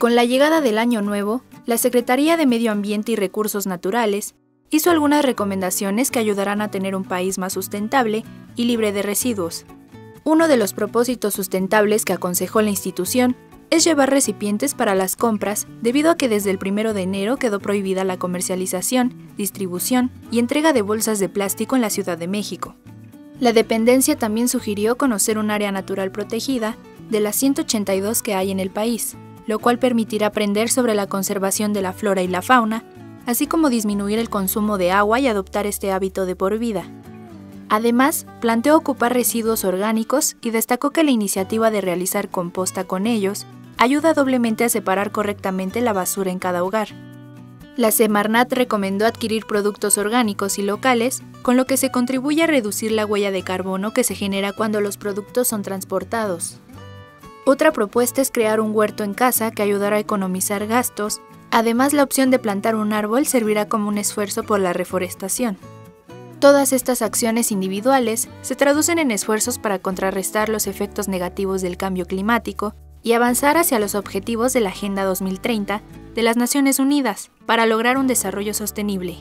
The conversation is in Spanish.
Con la llegada del Año Nuevo, la Secretaría de Medio Ambiente y Recursos Naturales hizo algunas recomendaciones que ayudarán a tener un país más sustentable y libre de residuos. Uno de los propósitos sustentables que aconsejó la institución es llevar recipientes para las compras debido a que desde el 1 de enero quedó prohibida la comercialización, distribución y entrega de bolsas de plástico en la Ciudad de México. La dependencia también sugirió conocer un área natural protegida de las 182 que hay en el país, lo cual permitirá aprender sobre la conservación de la flora y la fauna, así como disminuir el consumo de agua y adoptar este hábito de por vida. Además, planteó ocupar residuos orgánicos y destacó que la iniciativa de realizar composta con ellos ayuda doblemente a separar correctamente la basura en cada hogar. La Semarnat recomendó adquirir productos orgánicos y locales, con lo que se contribuye a reducir la huella de carbono que se genera cuando los productos son transportados. Otra propuesta es crear un huerto en casa que ayudará a economizar gastos. Además, la opción de plantar un árbol servirá como un esfuerzo por la reforestación. Todas estas acciones individuales se traducen en esfuerzos para contrarrestar los efectos negativos del cambio climático y avanzar hacia los objetivos de la Agenda 2030 de las Naciones Unidas para lograr un desarrollo sostenible.